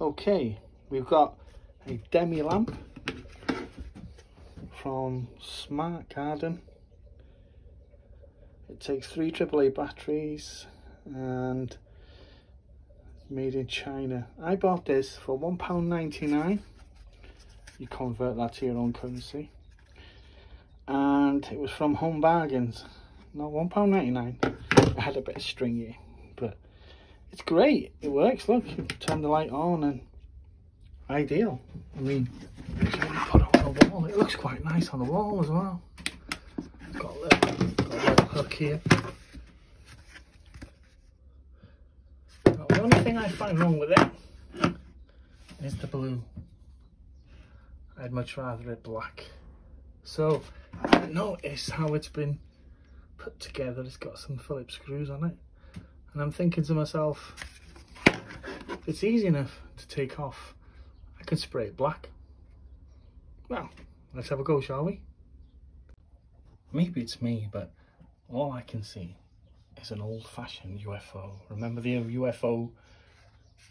Okay, we've got a demi lamp from Smart Garden. It takes three AAA batteries and made in China. I bought this for £1.99. You convert that to your own currency. And it was from Home Bargains. No, £1.99. I had a bit of string here, it's great. It works. Look, turn the light on and ideal. I mean, put it on the wall. It looks quite nice on the wall as well. Got a little, got a little hook here. The only thing I find wrong with it is the blue. I'd much rather it black. So notice how it's been put together. It's got some Phillips screws on it. And I'm thinking to myself, it's easy enough to take off. I can spray it black. Well, let's have a go, shall we? Maybe it's me, but all I can see is an old-fashioned UFO. Remember the UFO,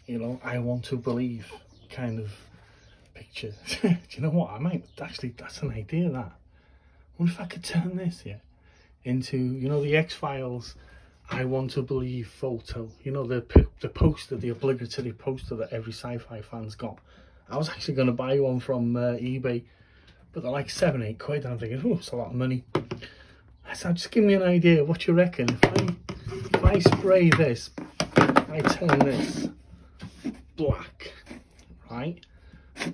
you know, I want to believe kind of picture. Do you know what? I might actually, that's an idea that. I wonder if I could turn this, yeah, into, you know, the X-Files I want to believe photo. You know, the the poster, the obligatory poster that every sci-fi fan's got. I was actually going to buy one from uh, eBay, but they're like seven, eight quid. I'm thinking, oh, it's a lot of money. So just give me an idea. What you reckon? If I, if I spray this, I turn this black, right?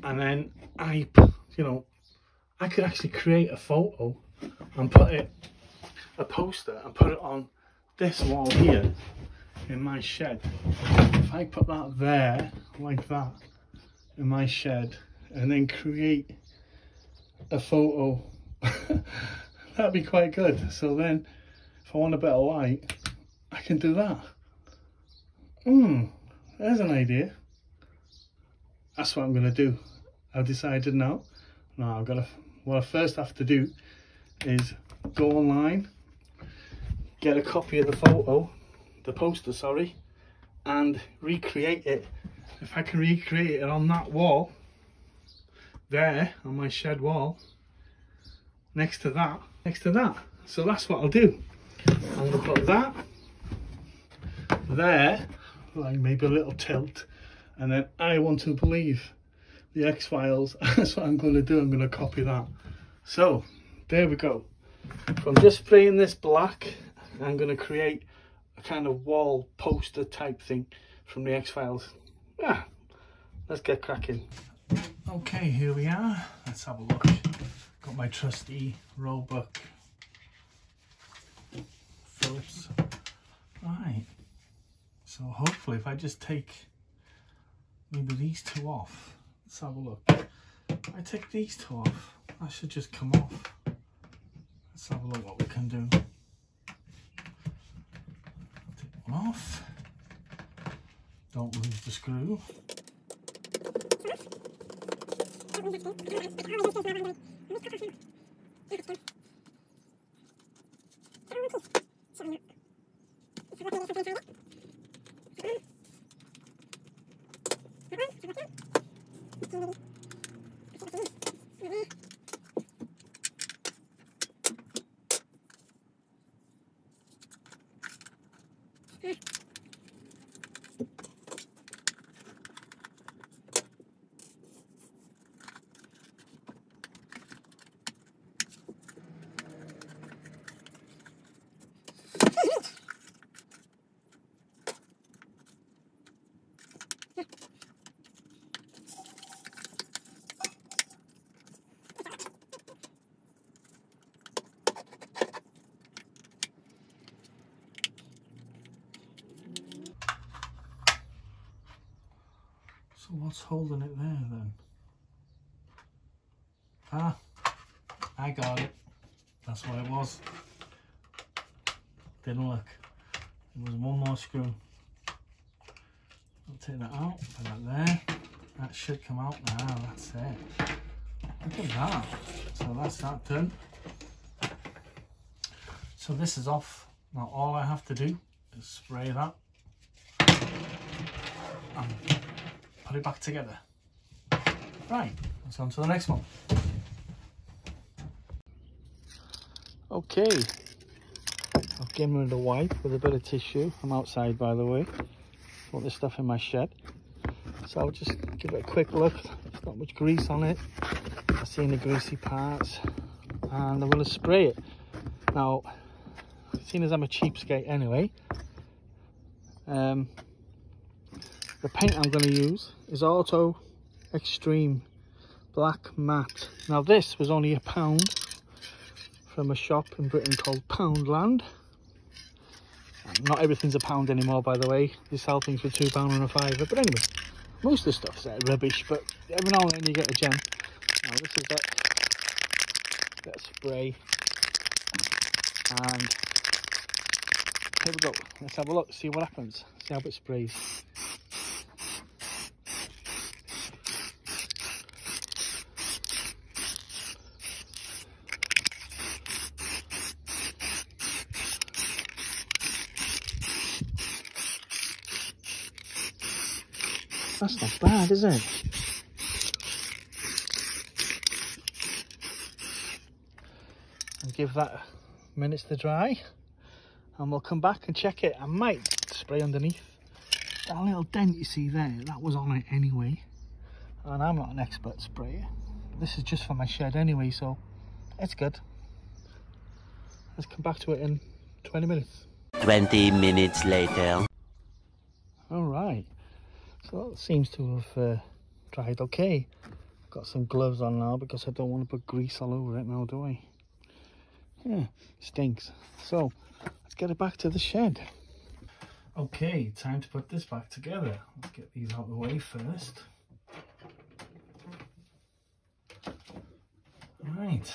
And then I, you know, I could actually create a photo and put it, a poster, and put it on this wall here in my shed. If I put that there, like that, in my shed, and then create a photo, that'd be quite good. So then, if I want a bit of light, I can do that. Hmm, there's an idea. That's what I'm going to do. I've decided now. Now I've got to, what I first have to do is go online get a copy of the photo, the poster, sorry, and recreate it. If I can recreate it on that wall, there, on my shed wall, next to that, next to that. So that's what I'll do. I'm gonna put that there, like maybe a little tilt, and then I want to believe the X-Files. That's what I'm gonna do, I'm gonna copy that. So, there we go. From just spraying this black I'm going to create a kind of wall poster type thing from the X-Files. Yeah, let's get cracking. Okay, here we are. Let's have a look. Got my trusty Roebuck Phillips. Right. So hopefully if I just take maybe these two off, let's have a look. If I take these two off, that should just come off. Let's have a look what we can do off. Don't lose the screw. Hey. What's holding it there then? Ah, I got it. That's what it was. Didn't look. There was one more screw. I'll take that out, put that there. That should come out now, that's it. Look at that. So that's that done. So this is off. Now all I have to do is spray that. And put it back together. Right, let's on to the next one. Okay, I've given it a wipe with a bit of tissue. I'm outside by the way. Put this stuff in my shed. So I'll just give it a quick look. There's not much grease on it. I've seen the greasy parts. And I'm going to spray it. Now, seeing as I'm a cheapskate anyway, um, the paint I'm going to use is Auto Extreme Black Matte. Now this was only a pound from a shop in Britain called Poundland. Not everything's a pound anymore, by the way. They sell things for two pound and a fiver. But anyway, most of the stuff's uh, rubbish. But every now and then you get a gem. Now this is that of spray, and here we go. Let's have a look. See what happens. See how it sprays. That's not bad, is it? And give that minutes to dry and we'll come back and check it. I might spray underneath. That little dent you see there, that was on it anyway. And I'm not an expert sprayer. This is just for my shed anyway, so it's good. Let's come back to it in 20 minutes. 20 minutes later. All right. So that seems to have uh, dried okay. Got some gloves on now because I don't want to put grease all over it now, do I? Yeah, stinks. So let's get it back to the shed. Okay, time to put this back together. Let's get these out of the way first. Right.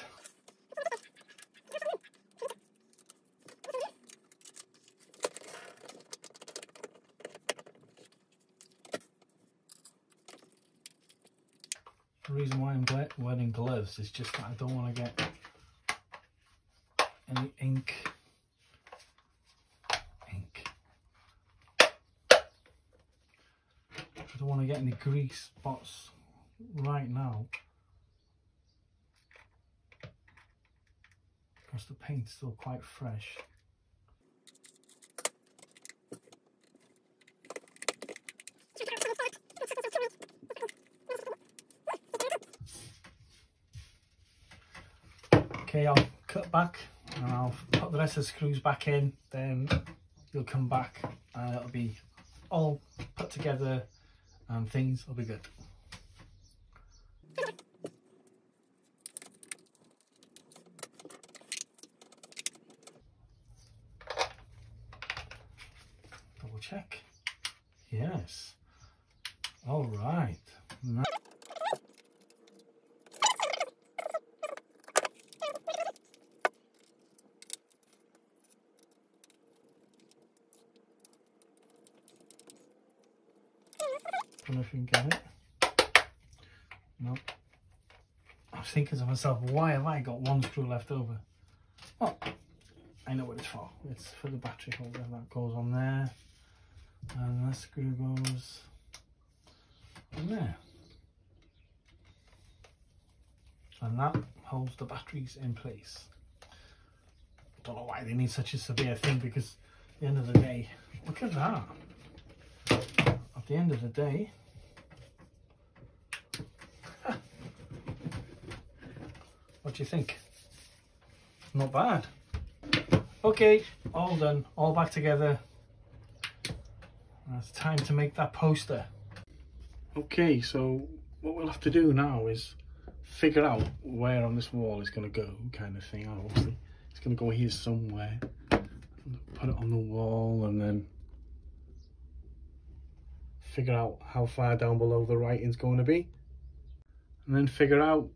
The reason why I'm wearing gloves is just that I don't want to get any ink. Ink. I don't want to get any grease spots right now. Because the paint's still quite fresh okay I'll cut back and I'll put the rest of the screws back in then you'll come back and it'll be all put together and things will be good. Double check. Yes. All right. Know if get it. No. I was thinking to myself, why have I got one screw left over? Oh, I know what it's for. It's for the battery holder. That goes on there. And that screw goes on there. And that holds the batteries in place. I don't know why they need such a severe thing because at the end of the day, look at that. At the end of the day, What do you think? Not bad. Okay, all done, all back together. it's time to make that poster. Okay, so what we'll have to do now is figure out where on this wall is going to go, kind of thing. Obviously, it's going to go here somewhere. Put it on the wall and then figure out how far down below the writing's going to be. And then figure out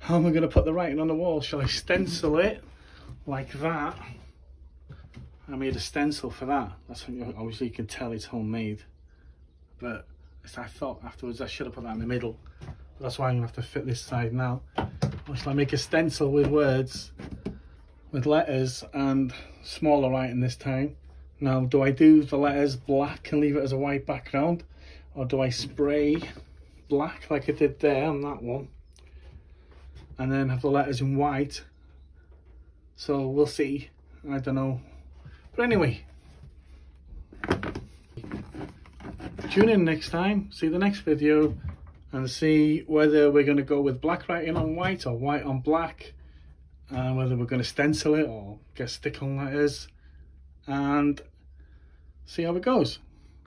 how am I going to put the writing on the wall? Shall I stencil it like that? I made a stencil for that. That's obviously you can tell it's homemade. But as I thought afterwards I should have put that in the middle. But that's why I'm going to have to fit this side now. Or shall I make a stencil with words, with letters and smaller writing this time? Now, do I do the letters black and leave it as a white background? or do I spray black like I did there on that one and then have the letters in white. So we'll see. I don't know. But anyway. Tune in next time. See the next video and see whether we're going to go with black writing on white or white on black and whether we're going to stencil it or get stick on letters and see how it goes